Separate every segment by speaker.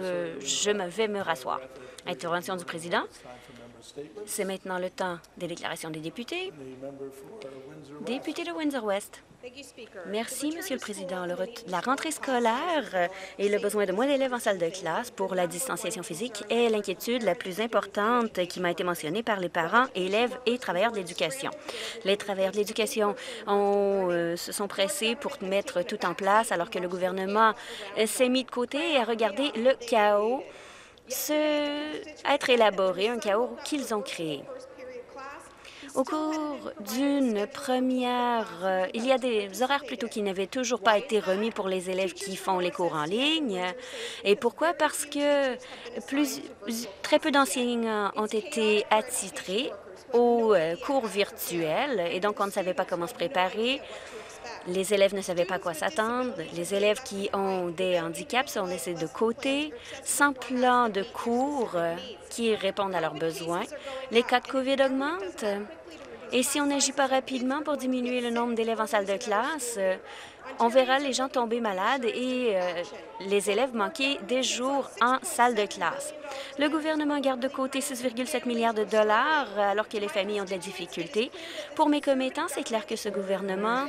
Speaker 1: euh, je vais me rasseoir. Intervention du président. C'est maintenant le temps des déclarations des députés. Député de Windsor-West. Merci, Monsieur le Président. la rentrée scolaire et le besoin de moins d'élèves en salle de classe pour la distanciation physique est l'inquiétude la plus importante qui m'a été mentionnée par les parents, élèves et travailleurs de l'éducation. Les travailleurs de l'éducation euh, se sont pressés pour mettre tout en place alors que le gouvernement s'est mis de côté et a regardé le chaos se être élaboré, un chaos qu'ils ont créé. Au cours d'une première... Euh, il y a des horaires plutôt qui n'avaient toujours pas été remis pour les élèves qui font les cours en ligne. Et pourquoi? Parce que plus, très peu d'enseignants ont été attitrés aux euh, cours virtuels et donc on ne savait pas comment se préparer. Les élèves ne savaient pas quoi s'attendre. Les élèves qui ont des handicaps sont laissés de côté, sans plan de cours euh, qui répondent à leurs besoins. Les cas de COVID augmentent. Et si on n'agit pas rapidement pour diminuer le nombre d'élèves en salle de classe, euh, on verra les gens tomber malades et euh, les élèves manquer des jours en salle de classe. Le gouvernement garde de côté 6,7 milliards de dollars alors que les familles ont de la difficulté. Pour mes commettants, c'est clair que ce gouvernement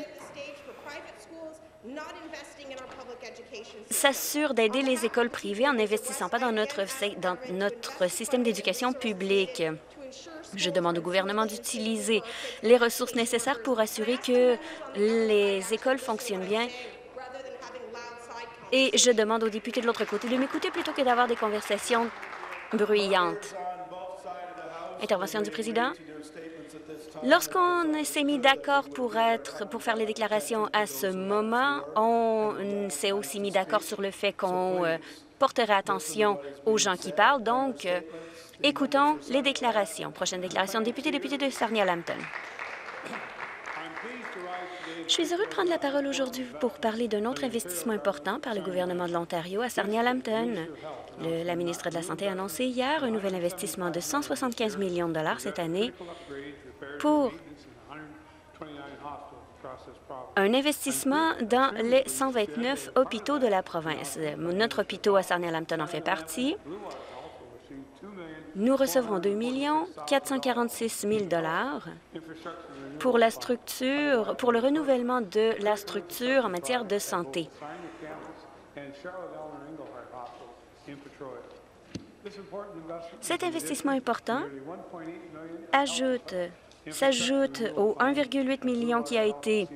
Speaker 1: s'assure d'aider les écoles privées en n'investissant pas dans notre, dans notre système d'éducation publique. Je demande au gouvernement d'utiliser les ressources nécessaires pour assurer que les écoles fonctionnent bien et je demande aux députés de l'autre côté de m'écouter plutôt que d'avoir des conversations bruyantes. Intervention du président. Lorsqu'on s'est mis d'accord pour être pour faire les déclarations à ce moment, on s'est aussi mis d'accord sur le fait qu'on euh, porterait attention aux gens qui parlent. Donc, euh, écoutons les déclarations. Prochaine déclaration, député, député de Sarnia-Lambton. Je suis heureux de prendre la parole aujourd'hui pour parler d'un autre investissement important par le gouvernement de l'Ontario à Sarnia-Lambton. La ministre de la Santé a annoncé hier un nouvel investissement de 175 millions de dollars cette année pour un investissement dans les 129 hôpitaux de la province. Notre hôpital à Sarnia-Lambton en fait partie. Nous recevrons 2 446 000 pour la structure, pour le renouvellement de la structure en matière de santé. Cet investissement important ajoute s'ajoute au 1,8 million qui a été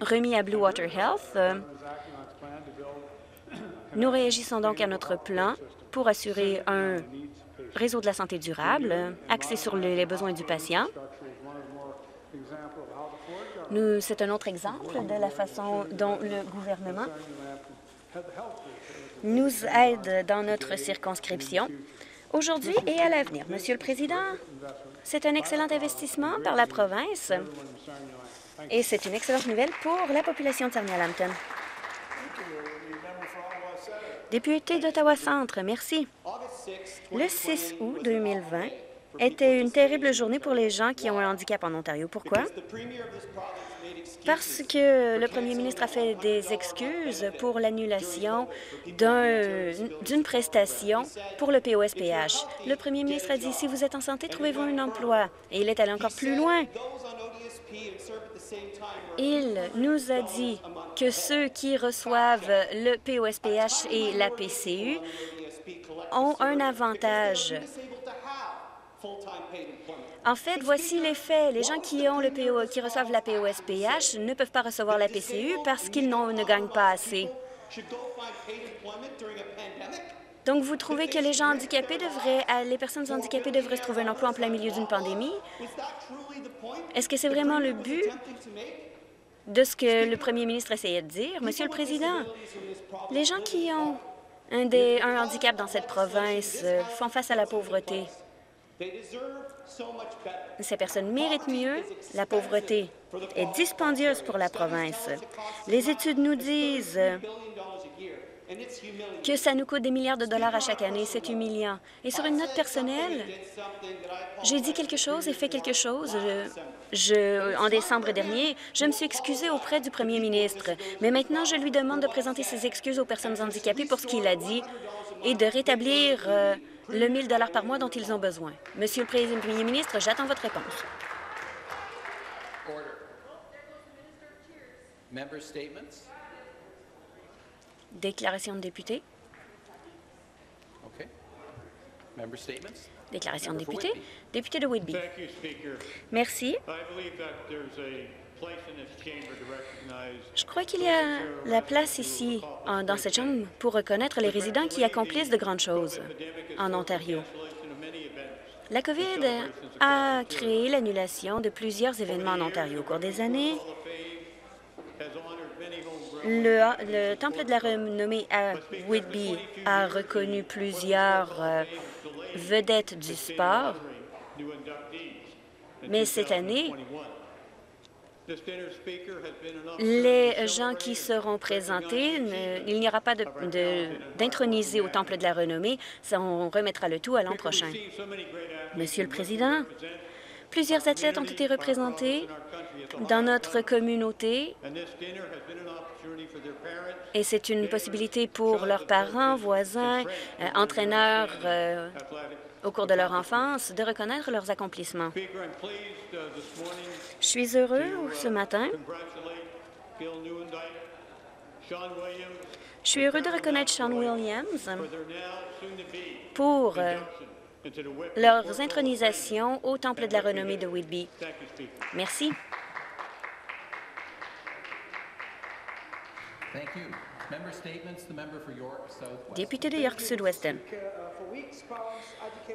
Speaker 1: remis à Blue Water Health. Nous réagissons donc à notre plan pour assurer un réseau de la santé durable axé sur les besoins du patient. C'est un autre exemple de la façon dont le gouvernement nous aide dans notre circonscription aujourd'hui et à l'avenir. Monsieur le Président, c'est un excellent investissement par la province et c'est une excellente nouvelle pour la population de Sarnia-Lambton. Député d'Ottawa-Centre, merci. Le 6 août 2020 était une terrible journée pour les gens qui ont un handicap en Ontario. Pourquoi? Parce que le premier ministre a fait des excuses pour l'annulation d'une prestation pour le POSPH. Le premier ministre a dit, si vous êtes en santé, trouvez-vous un emploi. Et il est allé encore plus loin. Il nous a dit que ceux qui reçoivent le POSPH et la PCU ont un avantage en fait, voici les faits. Les gens qui, ont le PO, qui reçoivent la POSPH ne peuvent pas recevoir la PCU parce qu'ils ne gagnent pas assez. Donc, vous trouvez que les gens handicapés devraient, euh, les personnes handicapées devraient se trouver un emploi en plein milieu d'une pandémie? Est-ce que c'est vraiment le but de ce que le premier ministre essayait de dire? Monsieur le Président, les gens qui ont un, un handicap dans cette province euh, font face à la pauvreté. Ces personnes méritent mieux. La pauvreté est dispendieuse pour la province. Les études nous disent que ça nous coûte des milliards de dollars à chaque année. C'est humiliant. Et sur une note personnelle, j'ai dit quelque chose et fait quelque chose. Je, en décembre dernier, je me suis excusée auprès du premier ministre. Mais maintenant, je lui demande de présenter ses excuses aux personnes handicapées pour ce qu'il a dit. et de rétablir euh, le 1 000 par mois dont ils ont besoin. Monsieur le Premier ministre, j'attends votre réponse. Déclaration de député. Déclaration de député. Député de Whitby. Merci. Je crois qu'il y a la place ici, dans cette Chambre, pour reconnaître les résidents qui accomplissent de grandes choses en Ontario. La COVID a créé l'annulation de plusieurs événements en Ontario au cours des années. Le, Temple de la renommée à Whitby a reconnu plusieurs euh, vedettes du sport, mais cette année, les gens qui seront présentés, il n'y aura pas d'introniser au Temple de la Renommée. on remettra le tout à l'an prochain. Monsieur le Président, plusieurs athlètes ont été représentés dans notre communauté et c'est une possibilité pour leurs parents, voisins, euh, entraîneurs euh, au cours de leur enfance de reconnaître leurs accomplissements. Je suis heureux ce matin. Je suis heureux de reconnaître Sean Williams pour euh, leurs intronisations au Temple de la renommée de Whitby. Merci. Député de York Sud-Ouest.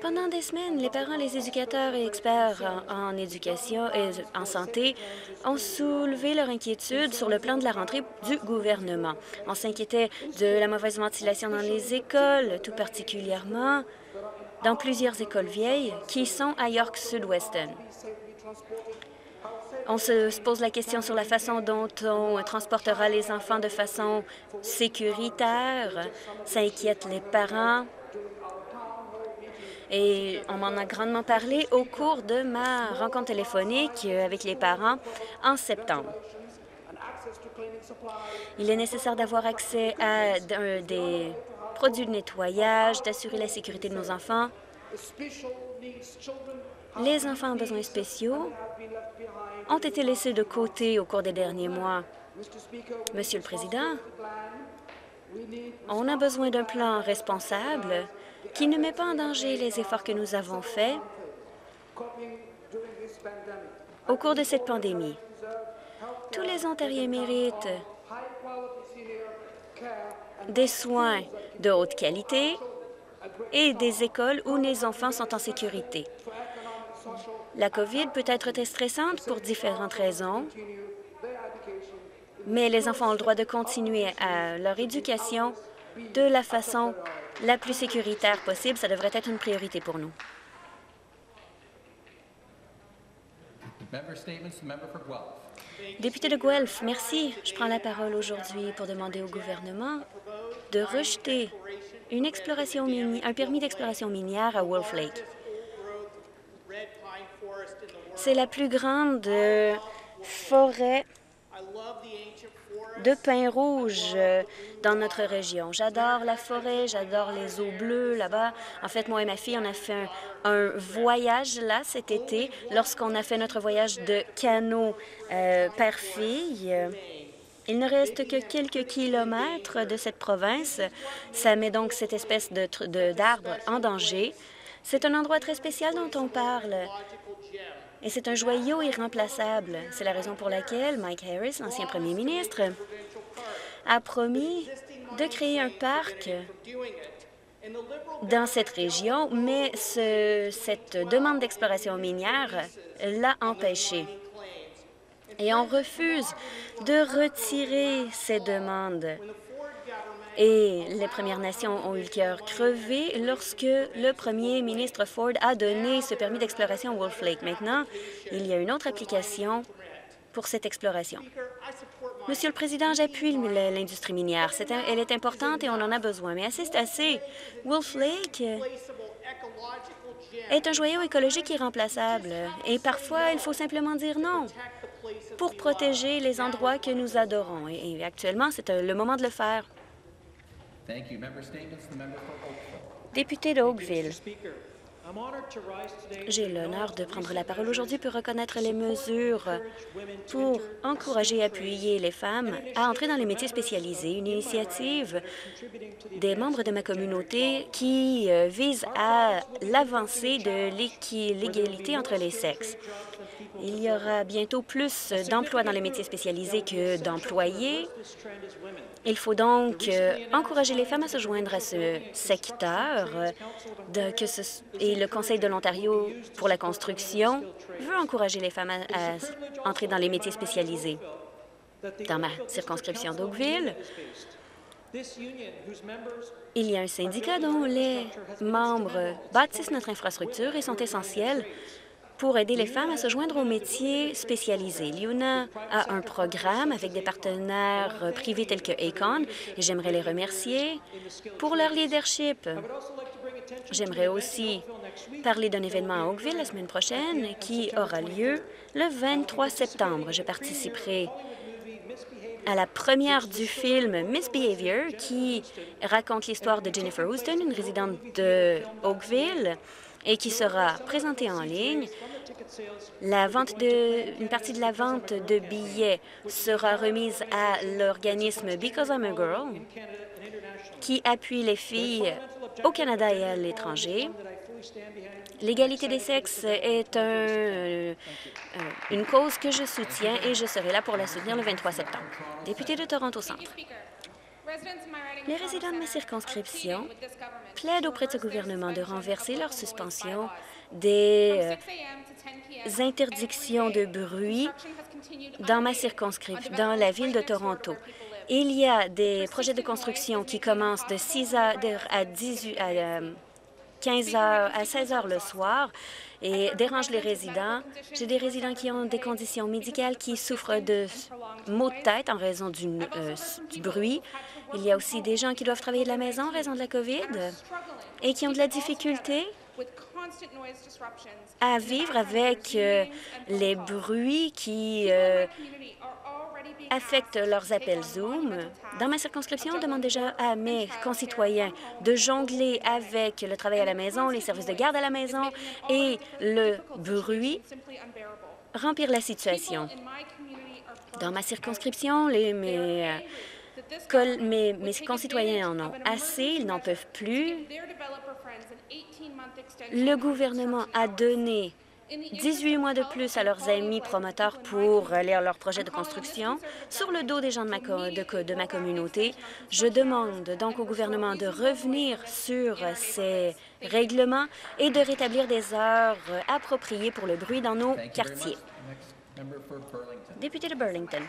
Speaker 1: Pendant des semaines, les parents, les éducateurs et experts en, éducation et en santé ont soulevé leur inquiétude sur le plan de la rentrée du gouvernement. On s'inquiétait de la mauvaise ventilation dans les écoles, tout particulièrement dans plusieurs écoles vieilles qui sont à York Sud-Ouest. On se pose la question sur la façon dont on transportera les enfants de façon sécuritaire. Ça inquiète les parents. Et on m'en a grandement parlé au cours de ma rencontre téléphonique avec les parents en septembre. Il est nécessaire d'avoir accès à des produits de nettoyage, d'assurer la sécurité de nos enfants. Les enfants en besoins spéciaux ont été laissés de côté au cours des derniers mois. Monsieur le Président, on a besoin d'un plan responsable qui ne met pas en danger les efforts que nous avons faits au cours de cette pandémie. Tous les Ontariens méritent des soins de haute qualité et des écoles où les enfants sont en sécurité. La COVID peut être très stressante pour différentes raisons, mais les enfants ont le droit de continuer à leur éducation de la façon la plus sécuritaire possible. Ça devrait être une priorité pour nous. Député de Guelph, merci. Je prends la parole aujourd'hui pour demander au gouvernement de rejeter une exploration un permis d'exploration minière à Wolf Lake. C'est la plus grande euh, forêt de pins rouges euh, dans notre région. J'adore la forêt, j'adore les eaux bleues là-bas. En fait, moi et ma fille, on a fait un, voyage là cet été lorsqu'on a fait notre voyage de canot euh, père-fille. Il ne reste que quelques kilomètres de cette province. Ça met donc cette espèce d'arbre en danger. C'est un endroit très spécial dont on parle. Et c'est un joyau irremplaçable. C'est la raison pour laquelle Mike Harris, ancien premier ministre, a promis de créer un parc dans cette région, mais cette demande d'exploration minière l'a empêché. Et on refuse de retirer ces demandes. Et les Premières Nations ont eu le cœur crevé lorsque le premier ministre Ford a donné ce permis d'exploration à Wolf Lake. Maintenant, il y a une autre application pour cette exploration. Monsieur le Président, j'appuie l'industrie minière. elle est importante et on en a besoin. Mais assez, c'est assez. Wolf Lake est un joyau écologique irremplaçable. Et parfois, il faut simplement dire non pour protéger les endroits que nous adorons. Et actuellement, c'est euh, le moment de le faire. Député de Oakville j'ai l'honneur de prendre la parole aujourd'hui pour reconnaître les mesures pour encourager et appuyer les femmes à entrer dans les métiers spécialisés, une initiative des membres de ma communauté qui euh, vise à l'avancée de l'égalité entre les sexes. Il y aura bientôt plus d'emplois dans les métiers spécialisés que d'employés. Il faut donc euh, encourager les femmes à se joindre à ce secteur de, que et le Conseil de l'Ontario pour la construction veut encourager les femmes à, entrer dans les métiers spécialisés. Dans ma circonscription d'Oakville, il y a un syndicat dont les membres bâtissent notre infrastructure et sont essentiels pour aider les femmes à se joindre aux métiers spécialisés. Liuna a un programme avec des partenaires privés tels que Acon et j'aimerais les remercier pour leur leadership. J'aimerais aussi parler d'un événement à Oakville la semaine prochaine qui aura lieu le 23 septembre. Je participerai à la première du film Misbehavior qui raconte l'histoire de Jennifer Houston, une résidente de Oakville, et qui sera présentée en ligne. La vente de, une partie de la vente de billets sera remise à l'organisme Because I'm a Girl, qui appuie les filles au Canada et à l'étranger. L'égalité des sexes est euh, une cause que je soutiens et je serai là pour la soutenir le 23 septembre. Député de Toronto Centre. Les résidents de ma circonscription plaident auprès de ce gouvernement de renverser leur suspension des euh, interdictions de bruit dans ma circonscription, dans la ville de Toronto. Il y a des projets de construction qui commencent de 6 heures à 18 à 15 heures à 16 heures le soir et dérangent les résidents. J'ai des résidents qui ont des conditions médicales qui souffrent de maux de tête en raison du, euh, du bruit. Il y a aussi des gens qui doivent travailler de la maison en raison de la COVID et qui ont de la difficulté à vivre avec euh, les bruits qui euh, affectent leurs appels Zoom. Dans ma circonscription, on demande déjà à mes concitoyens de jongler avec le travail à la maison, les services de garde à la maison et le bruit, remplir la situation. Dans ma circonscription, les, mes, euh, mes, mes concitoyens en ont assez, ils n'en peuvent plus. Le gouvernement a donné 18 mois de plus à leurs amis promoteurs pour lire leur projet de construction sur le dos des gens de ma, de, ma communauté. Je demande donc au gouvernement de revenir sur ces règlements et de rétablir des heures appropriées pour le bruit dans nos quartiers. Député de Burlington.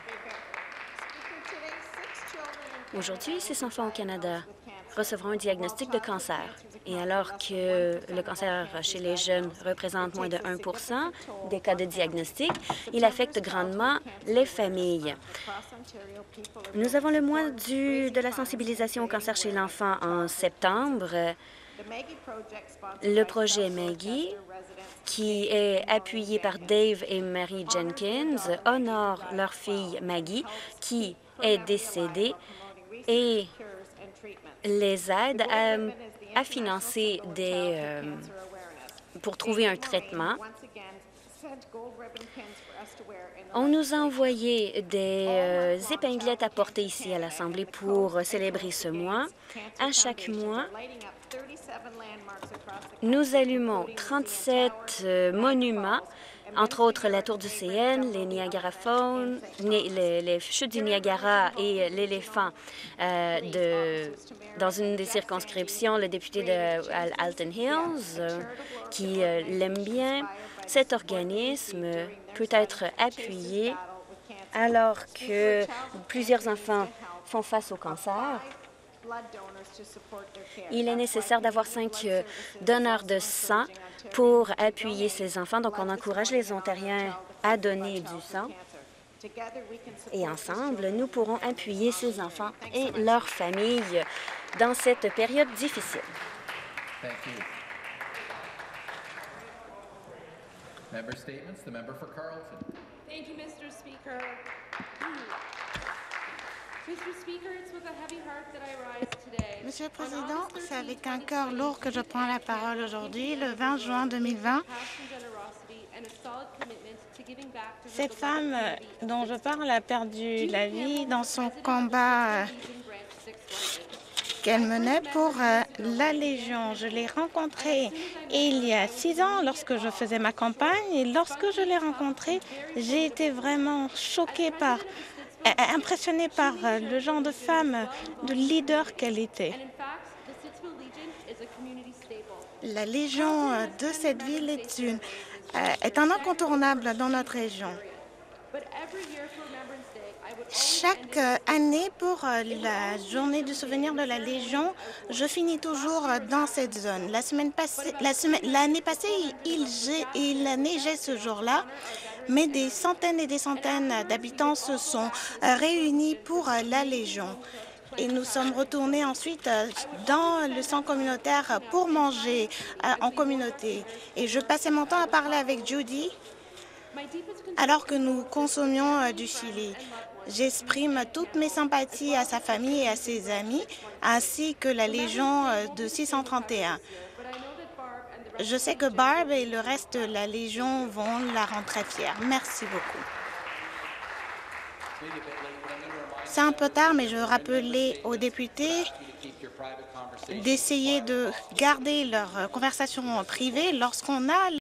Speaker 1: Aujourd'hui, six enfants au Canada recevront un diagnostic de cancer. Et alors que le cancer chez les jeunes représente moins de 1% des cas de diagnostic, il affecte grandement les familles. Nous avons le mois de la sensibilisation au cancer chez l'enfant en septembre. Le projet Maggie, qui est appuyé par Dave et Mary Jenkins, honore leur fille Maggie, qui est décédée, et les aide à, financer des... Euh, pour trouver un traitement. On nous a envoyé des euh, épinglettes à porter ici à l'Assemblée pour célébrer ce mois. À chaque mois, nous allumons 37 euh, monuments entre autres la tour du CN, les Niagara Falls, les, chutes du Niagara et l'éléphant euh, dans une des circonscriptions, le député de Alton Hills, euh, qui euh, l'aime bien. Cet organisme peut être appuyé alors que plusieurs enfants font face au cancer. Il est nécessaire d'avoir cinq donneurs de sang pour appuyer ces enfants. Donc, on encourage les Ontariens à donner du sang. Et ensemble, nous pourrons appuyer ces enfants et leurs familles dans cette période difficile. Member statements. The member for Carleton. Thank you, Mr. Speaker.
Speaker 2: Monsieur le Président, c'est avec un cœur lourd que je prends la parole aujourd'hui, le 20 juin 2020. Cette femme dont je parle a perdu la vie dans son combat qu'elle menait pour euh, la Légion. Je l'ai rencontrée il y a six ans lorsque je faisais ma campagne et lorsque je l'ai rencontrée, j'ai été vraiment choquée par, impressionnée par euh, le genre de femme, de leader qu'elle était. La Légion euh, de cette ville est, une, est un incontournable dans notre région. Chaque euh, année, pour euh, la journée du souvenir de la Légion, je finis toujours euh, dans cette zone. La semaine passée, l'année passée, il, il neigeait ce jour-là, mais des centaines et des centaines d'habitants se sont réunis pour la Légion. Et nous sommes retournés ensuite dans le centre communautaire pour manger en communauté. Et je passais mon temps à parler avec Judy alors que nous consommions du chili. J'exprime toutes mes sympathies à sa famille et à ses amis, ainsi que la Légion euh, de 631. Je sais que Barb et le reste de la Légion vont la rendre très fière. Merci beaucoup. C'est un peu tard, mais je rappeler aux députés d'essayer de garder leur conversation privée lorsqu'on a